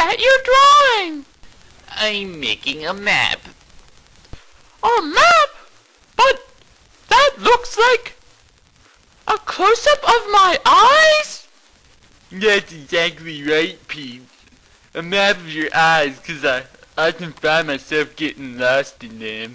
that you're drawing? I'm making a map. A map? But that looks like a close-up of my eyes? That's exactly right, Pete. A map of your eyes, because I, I can find myself getting lost in them.